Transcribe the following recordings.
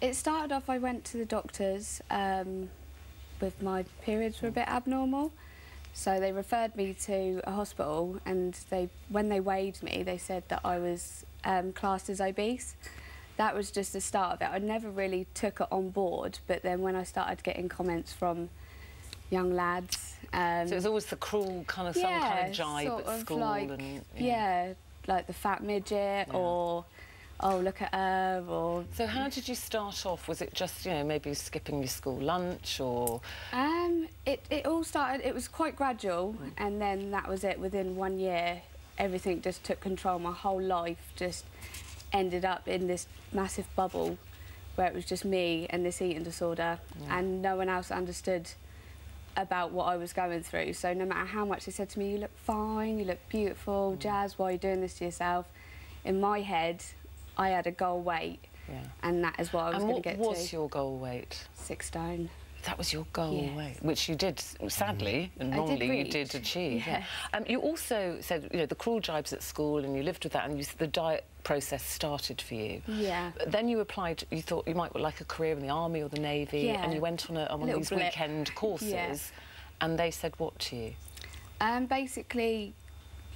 It started off, I went to the doctors um, with my periods were a bit abnormal. So they referred me to a hospital and they, when they weighed me, they said that I was um, classed as obese. That was just the start of it. I never really took it on board, but then when I started getting comments from young lads... Um, so it was always the cruel kind of, yeah, some kind of jibe sort at of school like, and... yeah. like the fat midget or oh, look at her, or... So how did you start off? Was it just, you know, maybe skipping your school lunch, or...? Um, it, it all started, it was quite gradual, mm. and then that was it. Within one year, everything just took control. My whole life just ended up in this massive bubble where it was just me and this eating disorder, yeah. and no one else understood about what I was going through. So no matter how much they said to me, you look fine, you look beautiful, mm. Jazz, why are you doing this to yourself? In my head, I had a goal weight, yeah. and that is what I was going to get to. what was your goal weight? Six stone. That was your goal yes. weight, which you did, sadly, and wrongly, did you did achieve. Yes. Um, you also said, you know, the cruel jibes at school, and you lived with that, and you, the diet process started for you. Yeah. But then you applied, you thought you might like a career in the army or the navy, yeah. and you went on, a, on one of these blip. weekend courses, yeah. and they said what to you? Um, basically,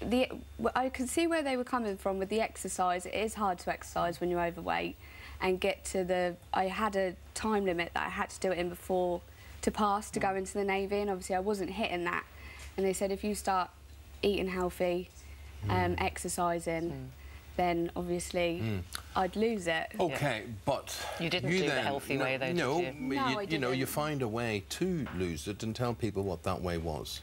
the I can see where they were coming from with the exercise. It is hard to exercise when you're overweight and get to the... I had a time limit that I had to do it in before to pass to go mm. into the Navy and obviously I wasn't hitting that. And they said if you start eating healthy, um, mm. exercising, mm. then obviously mm. I'd lose it. Okay, yeah. but you didn't you do then, the healthy no, way though, no, you? No, you, you know, you find a way to lose it and tell people what that way was.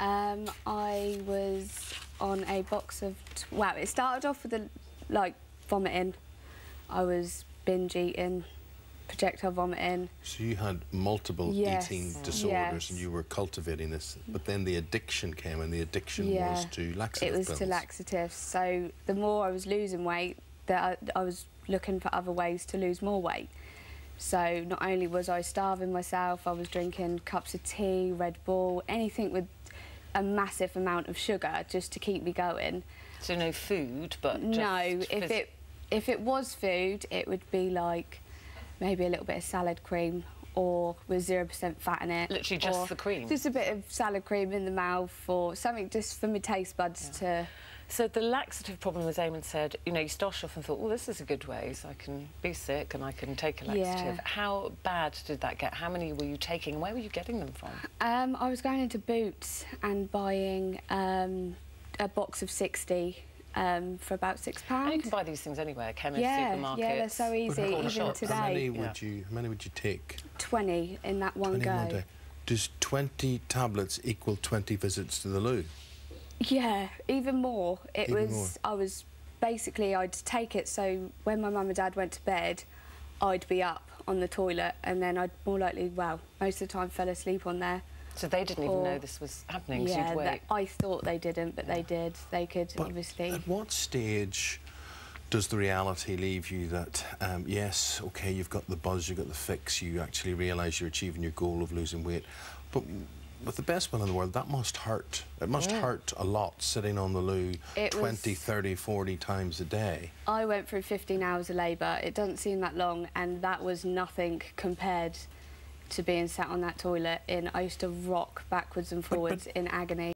Um, I was on a box of... wow, it started off with, a, like, vomiting. I was binge eating, projectile vomiting. So you had multiple yes. eating disorders yes. and you were cultivating this, but then the addiction came and the addiction yeah. was to laxative It was pills. to laxatives. So the more I was losing weight, that I, uh, I was looking for other ways to lose more weight. So not only was I starving myself, I was drinking cups of tea, Red Bull, anything with a massive amount of sugar just to keep me going. So no food, but no. If it if it was food, it would be like maybe a little bit of salad cream or with zero percent fat in it. Literally just the cream. Just a bit of salad cream in the mouth or something just for my taste buds yeah. to so the laxative problem, as Eamonn said, you know, you started off and thought, well, this is a good way, so I can be sick and I can take a laxative. Yeah. How bad did that get? How many were you taking? Where were you getting them from? Um, I was going into Boots and buying um, a box of 60 um, for about six pounds. And you can buy these things anywhere, chemists, yeah, supermarkets. Yeah, they're so easy, even shops. today. How many would you? How many would you take? Twenty in that one 20 go. One day. Does twenty tablets equal twenty visits to the loo? Yeah, even more. It even was. More. I was basically. I'd take it so when my mum and dad went to bed, I'd be up on the toilet, and then I'd more likely, well, most of the time, fell asleep on there. So they didn't or, even know this was happening. Yeah, that, I thought they didn't, but yeah. they did. They could but obviously. At what stage? does the reality leave you that, um, yes, OK, you've got the buzz, you've got the fix, you actually realise you're achieving your goal of losing weight, but with the best will in the world, that must hurt. It must yeah. hurt a lot sitting on the loo it 20, was... 30, 40 times a day. I went through 15 hours of labour. It doesn't seem that long, and that was nothing compared to being sat on that toilet in... I used to rock backwards and forwards but, but... in agony.